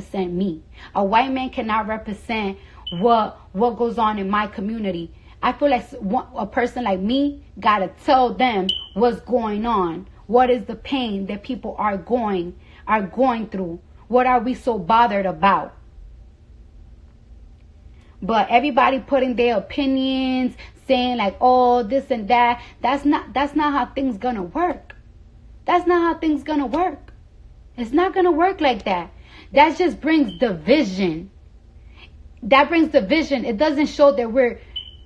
represent me. A white man cannot represent what what goes on in my community. I feel like a person like me gotta tell them what's going on. What is the pain that people are going are going through? What are we so bothered about? But everybody putting their opinions, saying like, "Oh, this and that." That's not that's not how things gonna work. That's not how things gonna work. It's not gonna work like that. That just brings division. That brings division. It doesn't show that we're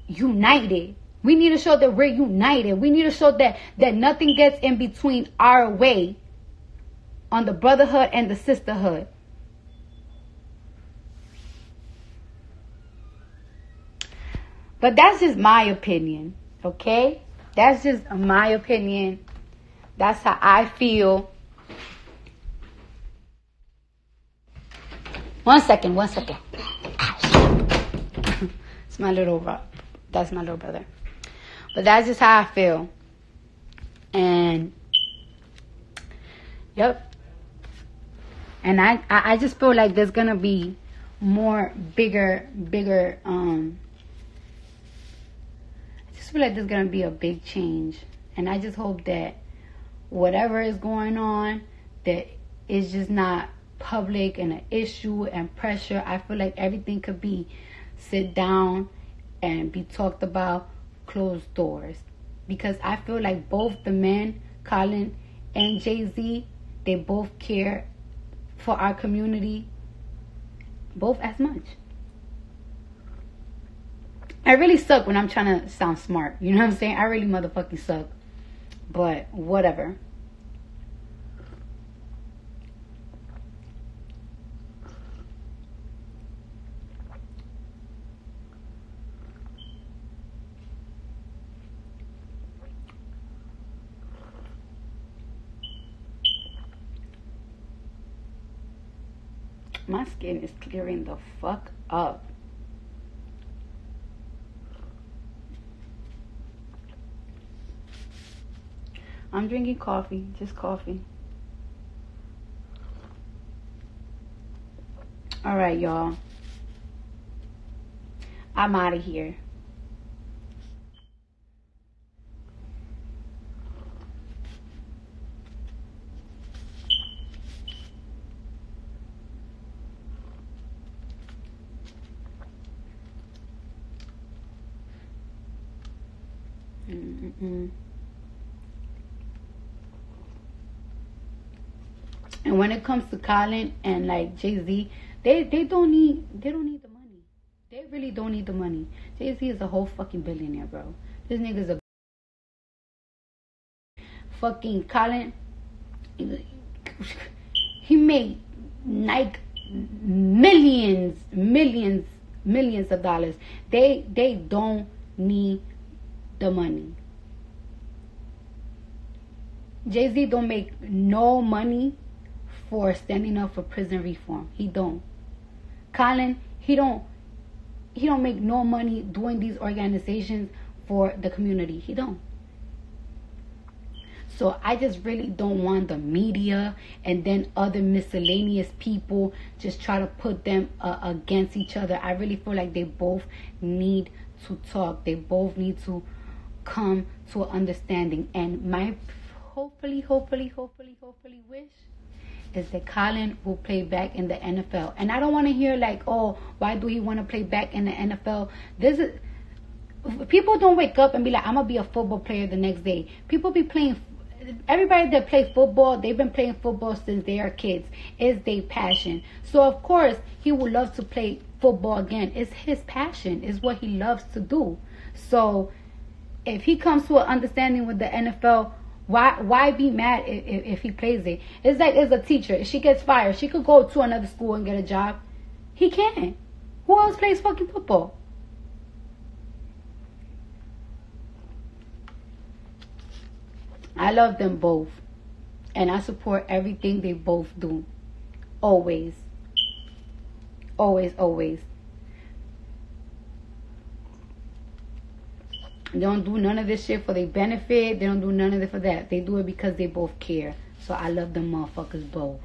united. We need to show that we're united. We need to show that that nothing gets in between our way on the brotherhood and the sisterhood. But that's just my opinion, okay? That's just my opinion. That's how I feel. One second, one second. it's my little that's my little brother. But that's just how I feel. And yep. And I, I just feel like there's gonna be more bigger, bigger um I just feel like there's gonna be a big change. And I just hope that whatever is going on, that it's just not public and an issue and pressure. I feel like everything could be sit down and be talked about closed doors. Because I feel like both the men, Colin and Jay Z, they both care for our community both as much. I really suck when I'm trying to sound smart. You know what I'm saying? I really motherfucking suck. But whatever. My skin is clearing the fuck up. I'm drinking coffee, just coffee. All right, y'all. I'm out of here. Mm-mm. And when it comes to Colin and like Jay Z, they they don't need they don't need the money. They really don't need the money. Jay Z is a whole fucking billionaire, bro. This nigga's a fucking Colin. He made Nike millions, millions, millions of dollars. They they don't need the money. Jay Z don't make no money for standing up for prison reform. He don't. Colin, he don't. He don't make no money doing these organizations for the community. He don't. So I just really don't want the media and then other miscellaneous people just try to put them uh, against each other. I really feel like they both need to talk. They both need to come to an understanding. And my hopefully, hopefully, hopefully, hopefully wish is that Colin will play back in the NFL. And I don't want to hear like, oh, why do he want to play back in the NFL? This is people don't wake up and be like, I'm gonna be a football player the next day. People be playing. Everybody that plays football, they've been playing football since they are kids. It's their passion. So of course he would love to play football again. It's his passion. It's what he loves to do. So if he comes to an understanding with the NFL, why why be mad if, if, he plays it? It's like as a teacher, if she gets fired, she could go to another school and get a job. He can't. Who else plays fucking football? I love them both. And I support everything they both do. Always. Always, always. They don't do none of this shit for their benefit. They don't do none of it for that. They do it because they both care. So I love them motherfuckers both.